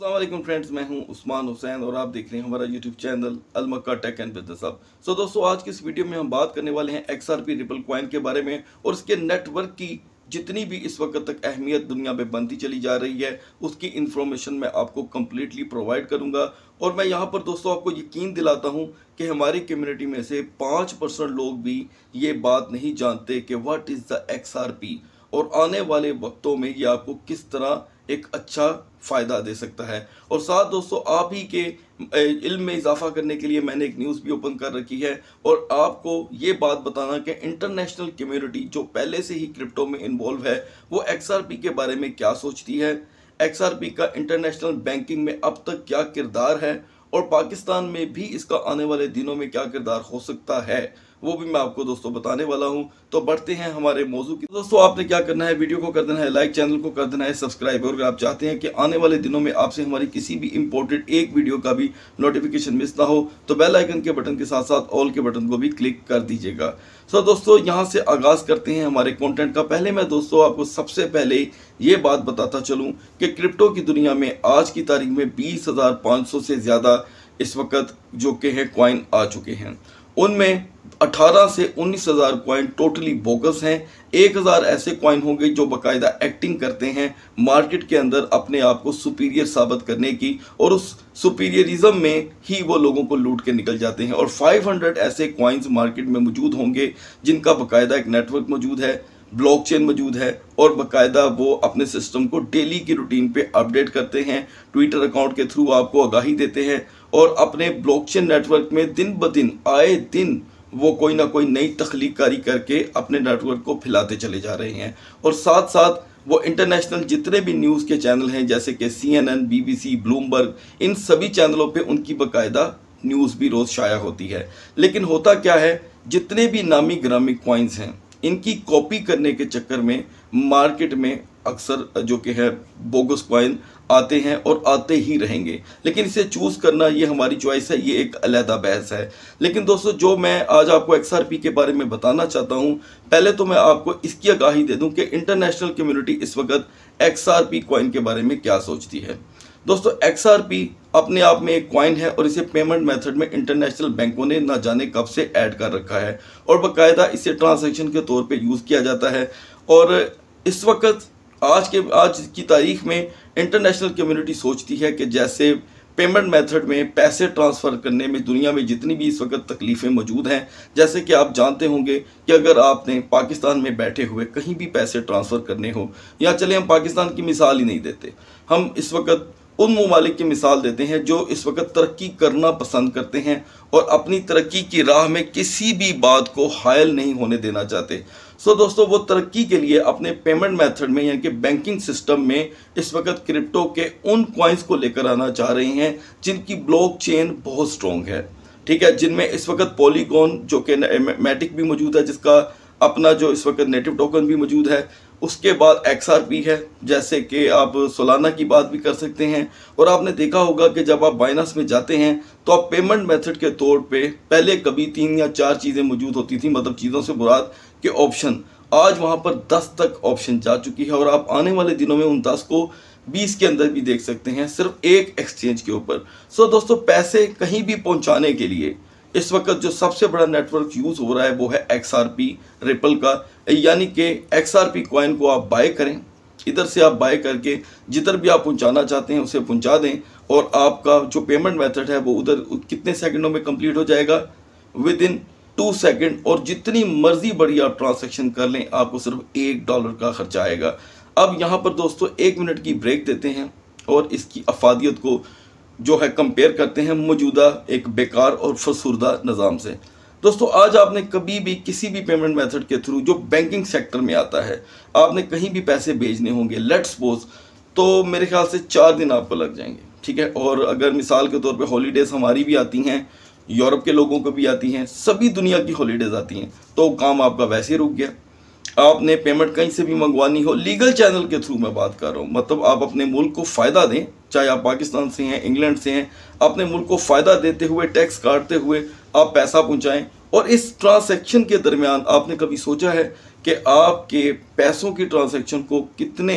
Aslam friends, मैं हूँ उस्मान हुसैन और आप देख रहे हैं हमारा YouTube channel अलमक्का tech and business अब सो दोस्तों, आज की इस वीडियो में हम बात करने वाले हैं एक्सआरपी रिपल क्वाइन के बारे में और उसके नेटवर्क की जितनी भी इस वक्त तक अहमियत दुनिया में बनती चली जा रही है, उसकी इन्फॉर्मेशन मैं आपको कम्प्लीटली प्रोवाइड करूँगा। और मैं यहाँ पर दोस्तों आपको यकीन दिलाता हूँ कि हमारी कम्युनिटी में से पाँच परसेंट लोग भी ये बात नहीं जानते कि what is the X R P और आने वाले वक्तों में ये आपको किस तरह एक अच्छा फ़ायदा दे सकता है। और साथ दोस्तों, आप ही के इल्म में इजाफा करने के लिए मैंने एक न्यूज़ भी ओपन कर रखी है। और आपको ये बात बताना कि इंटरनेशनल कम्युनिटी जो पहले से ही क्रिप्टो में इन्वॉल्व है, वो एक्सआरपी के बारे में क्या सोचती है? एक्सआरपी का इंटरनेशनल बैंकिंग में अब तक क्या किरदार है? और पाकिस्तान में भी इसका आने वाले दिनों में क्या किरदार हो सकता है? वो भी मैं आपको दोस्तों बताने वाला हूँ। तो बढ़ते हैं हमारे मौजू की। दोस्तों, आपने क्या करना है? वीडियो को कर देना है लाइक, चैनल को कर देना है सब्सक्राइब। और अगर आप चाहते हैं कि आने वाले दिनों में आपसे हमारी किसी भी इंपॉर्टेंट एक वीडियो का भी नोटिफिकेशन मिस ना हो तो बेल आइकन के बटन के साथ साथ ऑल के बटन को भी क्लिक कर दीजिएगा। सो दोस्तों, यहाँ से आगाज़ करते हैं हमारे कंटेंट का। पहले मैं दोस्तों आपको सबसे पहले ये बात बताता चलूँ कि क्रिप्टो की दुनिया में आज की तारीख में बीस से ज़्यादा इस वक्त जो के हैं क्वाइन आ चुके हैं। उनमें 18 से उन्नीस हज़ार क्वाइन टोटली बोगस हैं। एक हज़ार ऐसे क्वाइन होंगे जो बाकायदा एक्टिंग करते हैं मार्केट के अंदर अपने आप को सुपीरियर साबित करने की और उस सुपीरियरिज्म में ही वो लोगों को लूट के निकल जाते हैं। और 500 ऐसे क्वाइंस मार्केट में मौजूद होंगे, जिनका बाकायदा एक नेटवर्क मौजूद है ब्लॉकचेन मौजूद है और बाकायदा वो अपने सिस्टम को डेली की रूटीन पे अपडेट करते हैं। ट्विटर अकाउंट के थ्रू आपको आगाही देते हैं। और अपने ब्लॉकचेन नेटवर्क में दिन ब दिन, आए दिन वो कोई ना कोई नई तख्लीकारी करके अपने नेटवर्क को फैलाते चले जा रहे हैं। और साथ साथ वो इंटरनेशनल जितने भी न्यूज़ के चैनल हैं, जैसे कि C N N B B C Bloomberg इन सभी चैनलों पे उनकी बाकायदा न्यूज़ भी रोज़ शाया होती है। लेकिन होता क्या है, जितने भी नामी ग्रामी क्वाइंस हैं, इनकी कॉपी करने के चक्कर में मार्केट में अक्सर जो कि है बोगस क्वाइन आते हैं और आते ही रहेंगे। लेकिन इसे चूज़ करना ये हमारी चॉइस है, ये एक अलहदा बहस है। लेकिन दोस्तों, जो मैं आज आपको एक्सआरपी के बारे में बताना चाहता हूँ, पहले तो मैं आपको इसकी आगाही दे दूँ कि इंटरनेशनल कम्युनिटी इस वक्त एक्सआरपी कॉइन के बारे में क्या सोचती है। दोस्तों एक्सआरपी अपने आप में एक कॉइन है और इसे पेमेंट मेथड में इंटरनेशनल बैंकों ने ना जाने कब से ऐड कर रखा है और बाकायदा इसे ट्रांजैक्शन के तौर पे यूज़ किया जाता है। और इस वक्त आज के, आज की तारीख में इंटरनेशनल कम्युनिटी सोचती है कि जैसे पेमेंट मेथड में पैसे ट्रांसफ़र करने में दुनिया में जितनी भी इस वक्त तकलीफ़ें मौजूद हैं, जैसे कि आप जानते होंगे कि अगर आपने पाकिस्तान में बैठे हुए कहीं भी पैसे ट्रांसफ़र करने हो, या चले हम पाकिस्तान की मिसाल ही नहीं देते, हम इस वक्त उन ममालिक की मिसाल देते हैं जो इस वक्त तरक्की करना पसंद करते हैं और अपनी तरक्की की राह में किसी भी बात को हायल नहीं होने देना चाहते। सो दोस्तों, वो तरक्की के लिए अपने पेमेंट मेथड में, यानी कि बैंकिंग सिस्टम में, इस वक्त क्रिप्टो के उन क्वाइंस को लेकर आना चाह रही हैं, जिनकी ब्लॉक चेन बहुत स्ट्रॉन्ग है। ठीक है, जिनमें इस वक्त पॉलीगोन जो कि मैटिक भी मौजूद है, जिसका अपना जो इस वक्त नेटिव टोकन भी मौजूद है उसके बाद XRP है, जैसे कि आप सोलाना की बात भी कर सकते हैं। और आपने देखा होगा कि जब आप बाइनस में जाते हैं तो आप पेमेंट मेथड के तौर पे पहले कभी तीन या चार चीज़ें मौजूद होती थी मतलब चीज़ों से मुराद के ऑप्शन आज वहाँ पर दस तक ऑप्शन जा चुकी है और आप आने वाले दिनों में उन दस को बीस के अंदर भी देख सकते हैं, सिर्फ़ एक एक्सचेंज के ऊपर। सो दोस्तों, पैसे कहीं भी पहुँचाने के लिए इस वक्त जो सबसे बड़ा नेटवर्क यूज़ हो रहा है वो है एक्स आर पी रिपल का। यानी कि एक्स आर पी कॉइन को आप बाय करें। इधर से आप बाय करके जिधर भी आप पहुंचाना चाहते हैं, उसे पहुँचा दें और आपका जो पेमेंट मेथड है वो उधर कितने सेकंडों में कंप्लीट हो जाएगा? विद इन टू सेकेंड और जितनी मर्ज़ी बड़ी आप ट्रांजेक्शन कर लें, आपको सिर्फ़ एक डॉलर का खर्चा आएगा। अब यहाँ पर दोस्तों एक मिनट की ब्रेक देते हैं और इसकी अफादियत को जो है कंपेयर करते हैं मौजूदा एक बेकार और फसूरदा निज़ाम से। दोस्तों, आज आपने कभी भी किसी भी पेमेंट मेथड के थ्रू जो बैंकिंग सेक्टर में आता है, आपने कहीं भी पैसे भेजने होंगे लेट सपोज़ तो मेरे ख्याल से चार दिन आपको लग जाएँगे, ठीक है? और अगर मिसाल के तौर पे हॉलीडेज़ हमारी भी आती हैं, यूरोप के लोगों को भी आती हैं, सभी दुनिया की हॉलीडेज़ आती हैं तो काम आपका वैसे रुक गया। आपने पेमेंट कहीं से भी मंगवानी हो लीगल चैनल के थ्रू मैं बात कर रहा हूँ मतलब आप अपने मुल्क को फ़ायदा दें चाहे आप पाकिस्तान से हैं, इंग्लैंड से हैं, अपने मुल्क को फ़ायदा देते हुए, टैक्स काटते हुए आप पैसा पहुँचाएँ। और इस ट्रांसैक्शन के दरमियान आपने कभी सोचा है कि आपके पैसों की ट्रांसैक्शन को कितने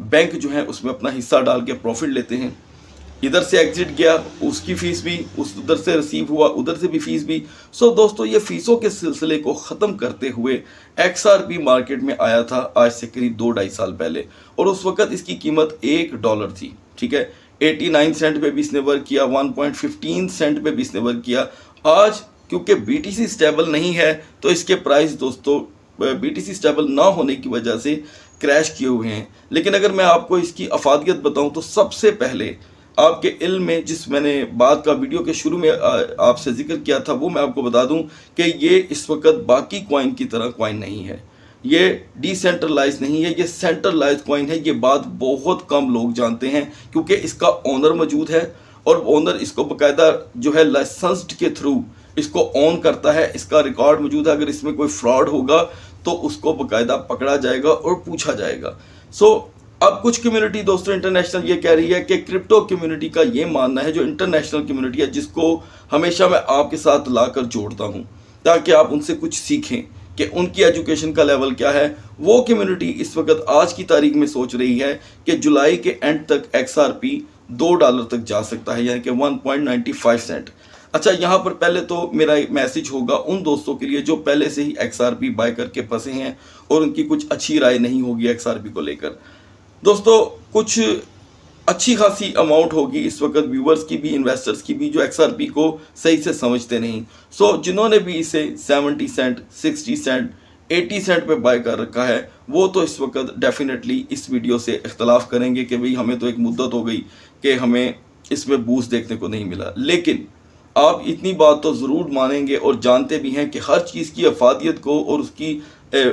बैंक जो हैं उसमें अपना हिस्सा डाल के प्रॉफिट लेते हैं? इधर से एग्जिट गया, उसकी फ़ीस भी, उस उधर से रिसीव हुआ, उधर से भी फ़ीस भी। सो दोस्तों, ये फ़ीसों के सिलसिले को ख़त्म करते हुए एक्सआरपी मार्केट में आया था आज से करीब दो ढाई साल पहले। और उस वक़्त इसकी कीमत एक डॉलर थी, ठीक है? 89 सेंट पे भी इसने वर्क किया 1.15 सेंट पे भी इसने वर्क किया। आज, क्योंकि बीटीसी स्टेबल नहीं है तो इसके प्राइस दोस्तों बीटीसी स्टेबल ना होने की वजह से क्रैश किए हुए हैं। लेकिन अगर मैं आपको इसकी अफादियत बताऊँ तो सबसे पहले आपके इल्म में जिस मैंने बात का वीडियो के शुरू में आपसे ज़िक्र किया था वो मैं आपको बता दूँ कि ये इस वक्त बाकी कॉइन की तरह कॉइन नहीं है। ये डिसेंट्रलाइज नहीं है ये सेंट्रलाइज कॉइन है। ये बात बहुत कम लोग जानते हैं क्योंकि इसका ओनर मौजूद है और ओनर इसको बाकायदा जो है लाइसेंस्ड के थ्रू इसको ऑन करता है। इसका रिकॉर्ड मौजूद है अगर इसमें कोई फ्रॉड होगा तो उसको बाकायदा पकड़ा जाएगा और पूछा जाएगा। सो so, अब कुछ कम्युनिटी दोस्तों इंटरनेशनल ये कह रही है कि क्रिप्टो कम्युनिटी का ये मानना है, जो इंटरनेशनल कम्युनिटी है, जिसको हमेशा मैं आपके साथ लाकर जोड़ता हूँ, ताकि आप उनसे कुछ सीखें कि उनकी एजुकेशन का लेवल क्या है। वो कम्युनिटी इस वक्त आज की तारीख में सोच रही है कि जुलाई के एंड तक एक्स आर पी दो डॉलर तक जा सकता है, यानी कि 1.95 सेंट अच्छा यहाँ पर पहले तो मेरा एक मैसेज होगा उन दोस्तों के लिए जो पहले से ही एक्स आर पी बाय करके फंसे हैं और उनकी कुछ अच्छी राय नहीं होगी एक्स आर पी को लेकर। दोस्तों, कुछ अच्छी खासी अमाउंट होगी इस वक्त व्यूवर्स की भी इन्वेस्टर्स की भी, जो XRP को सही से समझते नहीं। सो जिन्होंने भी इसे 70 सेंट 60 सेंट 80 सेंट पे बाय कर रखा है, वो तो इस वक्त डेफिनेटली इस वीडियो से इख्तलाफ करेंगे कि भाई हमें तो एक मुद्दत हो गई कि हमें इसमें बूस्ट देखने को नहीं मिला। लेकिन आप इतनी बात तो ज़रूर मानेंगे और जानते भी हैं कि हर चीज़ की अफादियत को और उसकी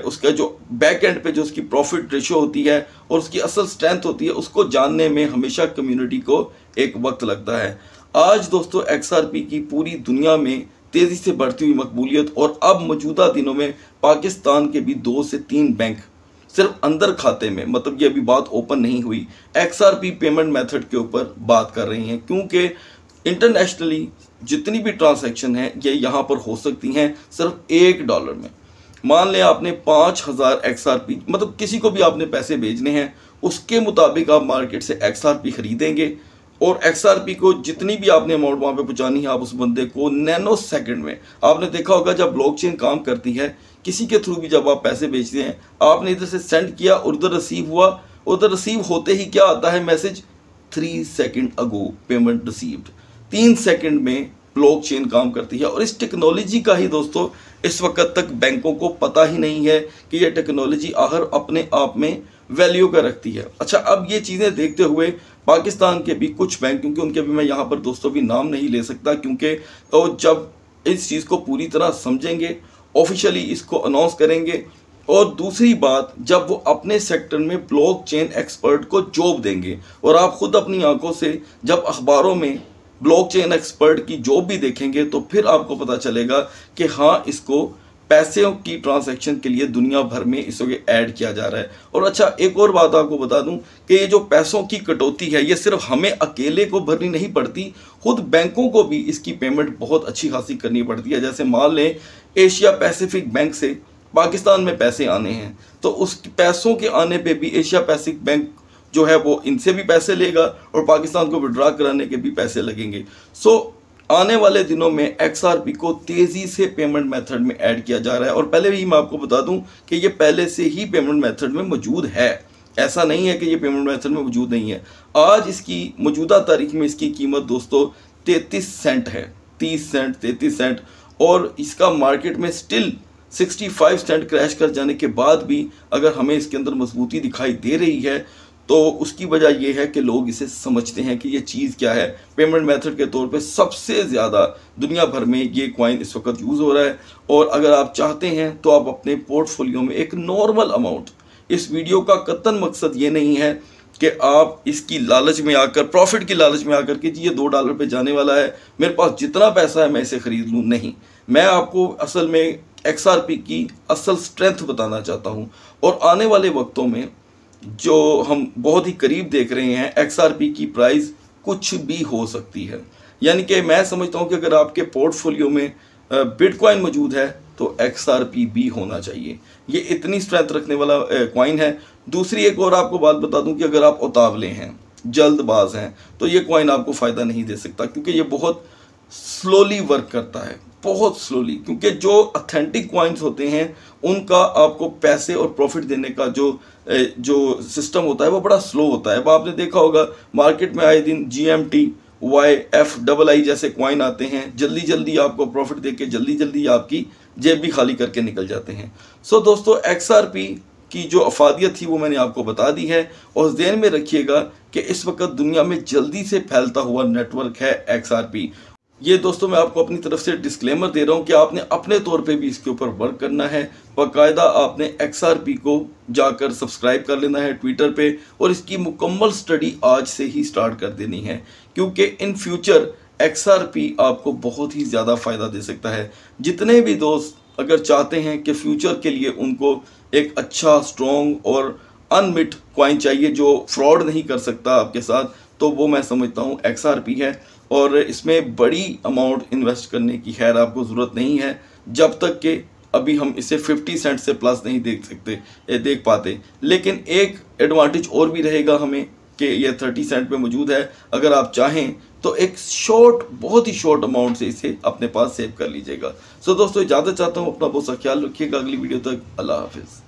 उसका जो बैक एंड पे जो उसकी प्रॉफिट रेशो होती है और उसकी असल स्ट्रेंथ होती है, उसको जानने में हमेशा कम्युनिटी को एक वक्त लगता है। आज दोस्तों एक्सआरपी की पूरी दुनिया में तेज़ी से बढ़ती हुई मकबूलियत और अब मौजूदा दिनों में पाकिस्तान के भी दो से तीन बैंक सिर्फ़ अंदर खाते में मतलब ये अभी बात ओपन नहीं हुई एक्सआरपी पेमेंट मेथड के ऊपर बात कर रही हैं, क्योंकि इंटरनेशनली जितनी भी ट्रांसैक्शन है, ये यहाँ पर हो सकती हैं सिर्फ़ एक डॉलर में। मान लें आपने पाँच हज़ार एक्स आर पी मतलब किसी को भी आपने पैसे भेजने हैं, उसके मुताबिक आप मार्केट से एक्स आर पी ख़रीदेंगे और एक्स आर पी को जितनी भी आपने अमाउंट वहाँ पे पहुँचानी है, आप उस बंदे को नैनो सेकंड में। आपने देखा होगा जब ब्लॉकचेन काम करती है, किसी के थ्रू भी जब आप पैसे भेजते हैं, आपने इधर से सेंड किया और उधर रिसीव हुआ, उधर रिसीव होते ही क्या आता है message three second ago payment received तीन सेकंड में ब्लॉकचेन काम करती है। और इस टेक्नोलॉजी का ही दोस्तों, इस वक्त तक बैंकों को पता ही नहीं है कि यह टेक्नोलॉजी आखिर अपने आप में वैल्यू का रखती है। अच्छा अब ये चीज़ें देखते हुए पाकिस्तान के भी कुछ बैंक क्योंकि उनके भी मैं यहाँ पर दोस्तों भी नाम नहीं ले सकता, क्योंकि वो तो जब इस चीज़ को पूरी तरह समझेंगे ऑफिशियली इसको अनाउंस करेंगे, और दूसरी बात, जब वो अपने सेक्टर में ब्लॉक चेन एक्सपर्ट को जॉब देंगे, और आप खुद अपनी आँखों से जब अखबारों में ब्लॉकचेन एक्सपर्ट की जॉब भी देखेंगे तो फिर आपको पता चलेगा कि हाँ इसको पैसों की ट्रांसैक्शन के लिए दुनिया भर में इसको ऐड किया जा रहा है। और अच्छा एक और बात आपको बता दूँ कि ये जो पैसों की कटौती है, ये सिर्फ़ हमें अकेले को भरनी नहीं पड़ती, खुद बैंकों को भी इसकी पेमेंट बहुत अच्छी खासी करनी पड़ती है। जैसे मान लें, एशिया पैसिफिक बैंक से पाकिस्तान में पैसे आने हैं तो उस पैसों के आने पे भी एशिया पैसिफिक बैंक जो है वो इनसे भी पैसे लेगा और पाकिस्तान को विड्रा कराने के भी पैसे लगेंगे। सो आने वाले दिनों में एक्सआरपी को तेज़ी से पेमेंट मेथड में ऐड किया जा रहा है। और पहले भी मैं आपको बता दूँ कि ये पहले से ही पेमेंट मेथड में मौजूद है। ऐसा नहीं है कि ये पेमेंट मेथड में मौजूद नहीं है। आज इसकी मौजूदा तारीख में इसकी कीमत दोस्तों तैतीस सेंट है। तीस सेंट तैतीस सेंट और इसका मार्केट में स्टिल 65 सेंट क्रैश कर जाने के बाद भी अगर हमें इसके अंदर मजबूती दिखाई दे रही है तो उसकी वजह यह है कि लोग इसे समझते हैं कि ये चीज़ क्या है। पेमेंट मेथड के तौर पे सबसे ज़्यादा दुनिया भर में ये कॉइन इस वक्त यूज़ हो रहा है। और अगर आप चाहते हैं तो आप अपने पोर्टफोलियो में एक नॉर्मल अमाउंट इस वीडियो का कतन मकसद ये नहीं है कि आप इसकी लालच में आकर प्रॉफिट की लालच में आकर कि जी ये दो डॉलर पे जाने वाला है। मेरे पास जितना पैसा है मैं इसे ख़रीद लूँ नहीं। मैं आपको असल में XRP की असल स्ट्रेंथ बताना चाहता हूँ। और आने वाले वक्तों में जो हम बहुत ही करीब देख रहे हैं एक्सआरपी की प्राइस कुछ भी हो सकती है। यानी कि मैं समझता हूँ कि अगर आपके पोर्टफोलियो में बिटकॉइन मौजूद है तो एक्सआरपी भी होना चाहिए। ये इतनी स्ट्रेंथ रखने वाला कॉइन है। दूसरी एक और आपको बात बता दूँ कि अगर आप उतावले हैं, जल्दबाज हैं तो ये कॉइन आपको फ़ायदा नहीं दे सकता, क्योंकि ये बहुत स्लोली वर्क करता है। बहुत स्लोली क्योंकि जो अथेंटिक कॉइन्स होते हैं उनका आपको पैसे और प्रॉफिट देने का जो जो सिस्टम होता है वो बड़ा स्लो होता है। अब आपने देखा होगा मार्केट में आए दिन G M T Y F double I जैसे क्वाइन आते हैं जल्दी जल्दी आपको प्रॉफिट दे के जल्दी जल्दी आपकी जेब भी खाली करके निकल जाते हैं। सो so, दोस्तों एक्स आर पी की जो अफादियत थी वो मैंने आपको बता दी है और जहन में रखिएगा कि इस वक्त दुनिया में जल्दी से फैलता हुआ नेटवर्क है एक्स आर पी ये दोस्तों मैं आपको अपनी तरफ़ से डिस्क्लेमर दे रहा हूँ कि आपने अपने तौर पे भी इसके ऊपर वर्क करना है। बाकायदा आपने XRP को जाकर सब्सक्राइब कर लेना है ट्विटर पे और इसकी मुकम्मल स्टडी आज से ही स्टार्ट कर देनी है। क्योंकि इन फ्यूचर XRP आपको बहुत ही ज़्यादा फ़ायदा दे सकता है। जितने भी दोस्त अगर चाहते हैं कि फ्यूचर के लिए उनको एक अच्छा स्ट्रॉन्ग और अनमिट क्वाइन चाहिए जो फ्रॉड नहीं कर सकता आपके साथ तो वो मैं समझता हूँ एक्स है। और इसमें बड़ी अमाउंट इन्वेस्ट करने की खैर आपको ज़रूरत नहीं है। जब तक कि अभी हम इसे 50 सेंट से प्लस नहीं देख सकते देख पाते। लेकिन एक एडवांटेज और भी रहेगा हमें कि ये 30 सेंट में मौजूद है। अगर आप चाहें तो एक शॉर्ट बहुत ही शॉर्ट अमाउंट से इसे अपने पास सेव कर लीजिएगा। सो दोस्तों, इजाज़त चाहता हूँ, अपना बहुत सा ख्याल रखिएगा। अगली वीडियो तक अल्लाह हाफिज़।